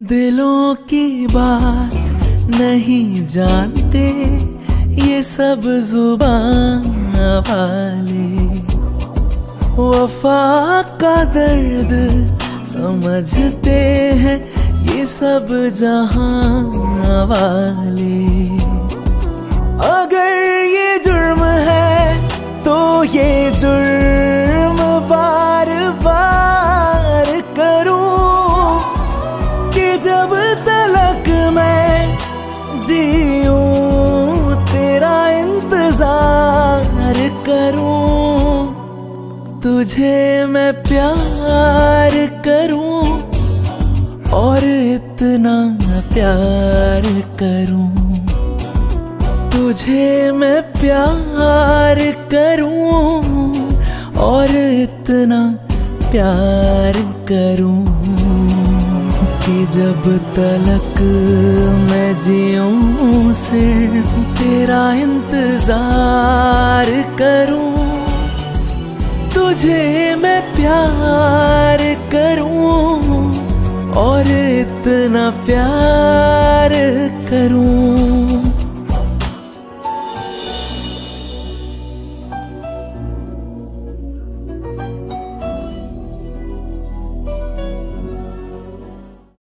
दिलों की बात नहीं जानते, ये सब ज़ुबान वाले वफा का दर्द समझते हैं, ये सब जहाँ वाले जीऊं तेरा इंतज़ार करूँ, तुझे मैं प्यार करूँ और इतना प्यार करूँ। तुझे मैं प्यार करूँ और इतना प्यार करूँ कि जब तलक मैं से तेरा इंतज़ार करूँ तुझे मैं प्यार करूँ और इतना प्यार करूँ।